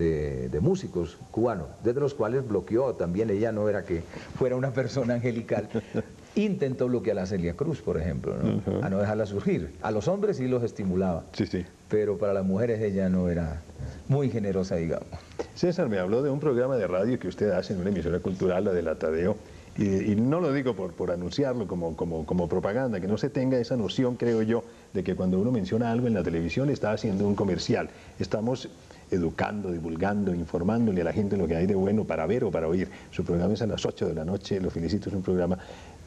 de, de músicos cubanos, desde los cuales bloqueó también, ella no era que fuera una persona angelical, intentó bloquear a Celia Cruz, por ejemplo, ¿no? a no dejarla surgir. A los hombres sí los estimulaba, Sí, sí. pero para las mujeres ella no era muy generosa, digamos. César me habló de un programa de radio que usted hace en una emisora cultural, la de la Tadeo, y, y no lo digo por, por anunciarlo como, como, como propaganda, que no se tenga esa noción, creo yo, de que cuando uno menciona algo en la televisión está haciendo un comercial. Estamos educando, divulgando, informándole a la gente lo que hay de bueno para ver o para oír. Su programa es a las 8 de la noche, lo felicito, es un programa,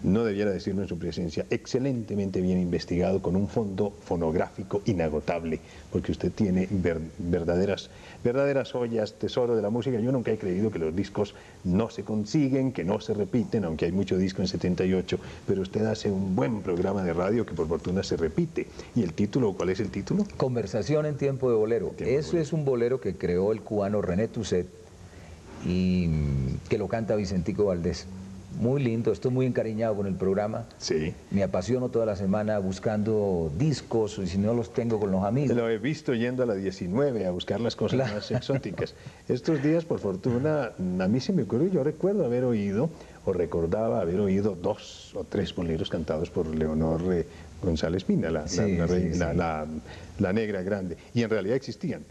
no debiera decirlo en su presencia, excelentemente bien investigado, con un fondo fonográfico inagotable, porque usted tiene ver- verdaderas, verdaderas joyas, tesoro de la música. Yo nunca he creído que los discos no se consiguen, que no se repiten, aunque hay mucho disco en 78, pero usted hace un buen programa de radio que por fortuna se repite. ¿Y el título, cuál es el título? Conversación en tiempo de bolero. Tiempo de Eso bolero. es un bolero que creó el cubano René Tusset y que lo canta Vicentico Valdés. Muy lindo, estoy muy encariñado con el programa. Sí. Me apasiono toda la semana buscando discos y si no los tengo con los amigos. Lo he visto yendo a la 19 a buscar las cosas Claro. más exóticas. Estos días, por fortuna, a mí se me ocurrió, yo recuerdo haber oído, o recordaba haber oído dos o tres boleros cantados por Leonor eh, González Pina, la, Sí, la la- sí. la- la negra grande. Y en realidad existían.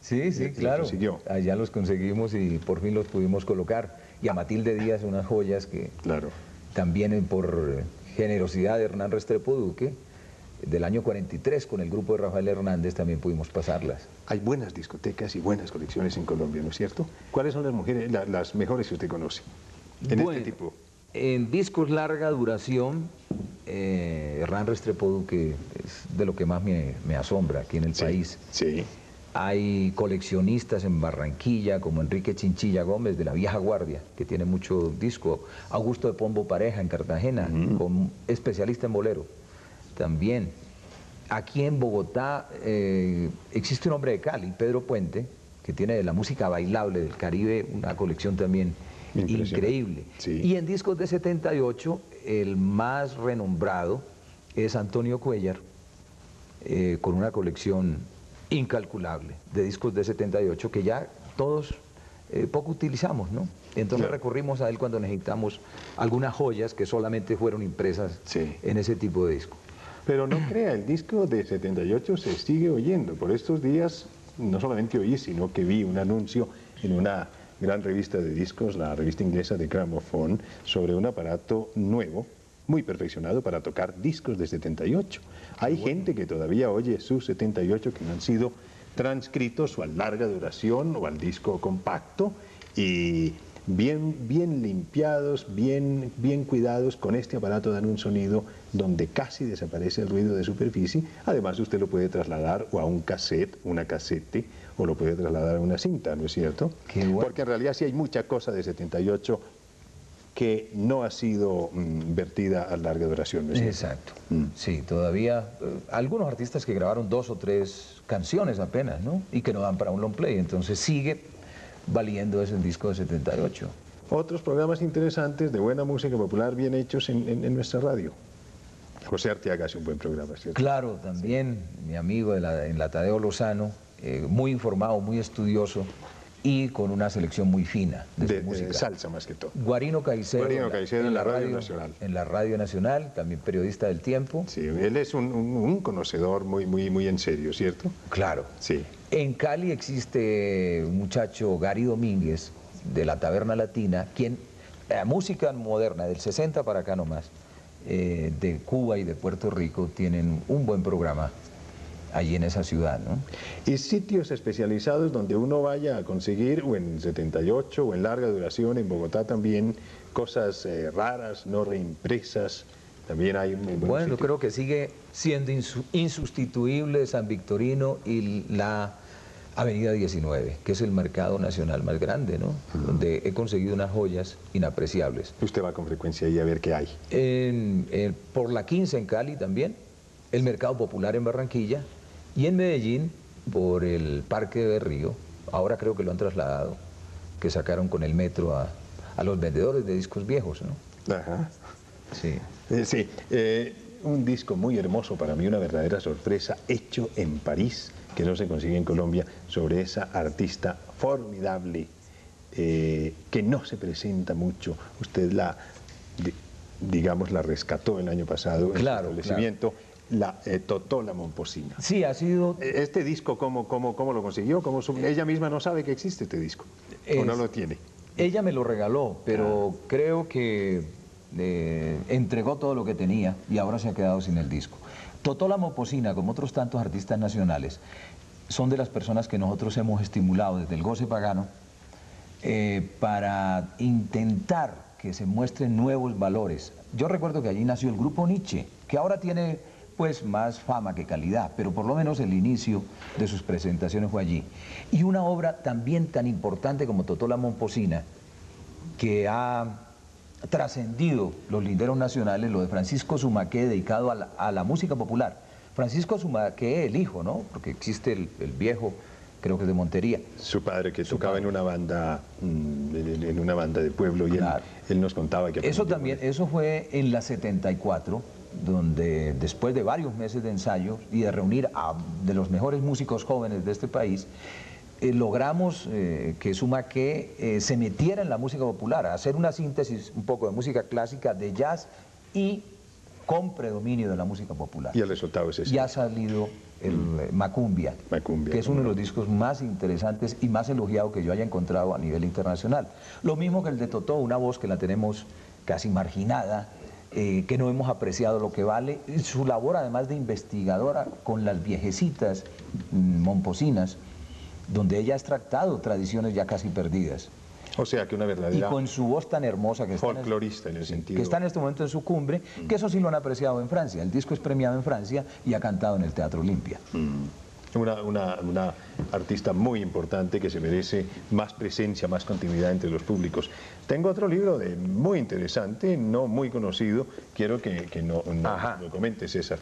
Sí, sí, claro. Allá los conseguimos y por fin los pudimos colocar. Y a Matilde Díaz unas joyas que Claro. también eh, por generosidad de Hernán Restrepo Duque, del año 43 con el grupo de Rafael Hernández también pudimos pasarlas. Hay buenas discotecas y buenas colecciones en Colombia, ¿no es cierto? ¿Cuáles son las, mujeres, la- las mejores que usted conoce? En Bueno, este tipo. En discos larga duración, eh, Hernán Restrepo Duque es de lo que más me, me asombra aquí en el Sí, país. Sí. Hay coleccionistas en Barranquilla como Enrique Chinchilla Gómez de la Vieja Guardia, que tiene mucho disco. Augusto de Pombo Pareja en Cartagena, con- especialista en bolero. También. Aquí en Bogotá eh, existe un hombre de Cali, Pedro Puente, que tiene de la música bailable del Caribe una colección también increíble. Sí. Y en discos de 78, el más renombrado es Antonio Cuellar, eh, con una colección incalculable de discos de 78 que ya todos eh, poco utilizamos, ¿no? Entonces Claro. recurrimos a él cuando necesitamos algunas joyas que solamente fueron impresas Sí. en ese tipo de disco. Pero no crea, el disco de 78 se sigue oyendo. Por estos días no solamente oí, sino que vi un anuncio en una gran revista de discos, la revista inglesa de Gramophone, sobre un aparato nuevo, muy perfeccionado para tocar discos de 78. Hay gente que todavía oye sus 78 que no han sido transcritos o a larga duración o al disco compacto y bien, bien limpiados, bien, bien cuidados, con este aparato dan un sonido donde casi desaparece el ruido de superficie. Además usted lo puede trasladar o a un cassette, una casete, o lo puede trasladar a una cinta, ¿no es cierto? Qué bueno. Porque en realidad sí hay mucha cosa de 78 que no ha sido mm, vertida a larga duración, ¿no es cierto? Exacto. Mm. Sí, todavía eh, algunos artistas que grabaron dos o tres canciones apenas, ¿no? Y que no dan para un long play, entonces sigue valiendo ese disco de 78. Otros programas interesantes de buena música popular bien hechos en, en- en nuestra radio. José Arteaga hace un buen programa, ¿cierto? Claro, también mi amigo de la, en la Tadeo Lozano, eh, muy informado, muy estudioso y con una selección muy fina de, su De, de música. salsa más que todo. Guarino Caicedo, Guarino en la- Caicedo en la Radio Nacional. En la Radio Nacional, también periodista del tiempo. Sí, él es un, un- un conocedor muy, muy, muy en serio, ¿cierto? Claro. Sí. En Cali existe un muchacho, Gary Domínguez, de la Taberna Latina, quien, la música moderna, del 60 para acá nomás, eh, de Cuba y de Puerto Rico, tienen un buen programa allí en esa ciudad, ¿no? Y sitios especializados donde uno vaya a conseguir, o en 78, o en larga duración, en Bogotá también, cosas eh, raras, no reimpresas. También hay muy buenos Bueno, sitios. creo que sigue siendo insu- insustituible San Victorino y la Avenida 19, que es el mercado nacional más grande, ¿no? Donde he conseguido unas joyas inapreciables. Usted va con frecuencia ahí a ver qué hay. En- en- por la 15 en Cali también, el Mercado Popular en Barranquilla y en Medellín por el Parque de Berrío, ahora creo que lo han trasladado, que sacaron con el metro a, a los vendedores de discos viejos, ¿no? Ajá. Sí. Eh, sí, eh, un disco muy hermoso para mí, una verdadera sorpresa, hecho en París, que no se consigue en Colombia, sobre esa artista formidable eh, que no se presenta mucho. Usted la, di- digamos, la rescató el año pasado en su Claro, establecimiento, la eh, Totó la Momposina. Sí, ha sido... Eh, Este disco, ¿cómo, cómo, cómo lo consiguió? ¿Cómo su- ella misma no sabe que existe este disco. ¿O no lo tiene? Ella me lo regaló, pero Ah. creo que eh, entregó todo lo que tenía y ahora se ha quedado sin el disco. Totó la Moposina, como otros tantos artistas nacionales, son de las personas que nosotros hemos estimulado desde el goce pagano eh, para intentar que se muestren nuevos valores. Yo recuerdo que allí nació el grupo Nietzsche, que ahora tiene pues más fama que calidad, pero por lo menos el inicio de sus presentaciones fue allí. Y una obra también tan importante como Totó la Momposina, que ha trascendido los linderos nacionales, lo de Francisco Sumaqué dedicado a la, a la música popular. Francisco Sumaqué, el hijo, ¿no? Porque existe el, el viejo, creo que es de Montería. Su padre que tocaba en una banda mm, en, una banda de pueblo y él- Claro. él, nos contaba que Eso también, eso fue en la 74, donde después de varios meses de ensayo y de reunir a de los mejores músicos jóvenes de este país, eh, logramos eh, que Sumaque eh, se metiera en la música popular, a hacer una síntesis un poco de música clásica, de jazz y con predominio de la música popular. y el resultado es ese. Y ha salido el eh, Macumbia, Macumbia, que es uno de los discos más interesantes y más elogiados que yo haya encontrado a nivel internacional. Lo mismo que el de Totó, una voz que la tenemos casi marginada, eh, que no hemos apreciado lo que vale. Y Su labor, además de investigadora con las viejecitas mm, momposinas, donde ella ha extractado tradiciones ya casi perdidas. O sea que una Y verdadera con su voz tan hermosa que está, en, folclorista en el sentido. que está en este momento en su cumbre, que eso sí lo han apreciado en Francia. El disco es premiado en Francia y ha cantado en el Teatro Olimpia. Una, una- una artista muy importante que se merece más presencia, más continuidad entre los públicos. Tengo otro libro de, muy interesante, no muy conocido. Quiero que, que no, no- lo comente, César.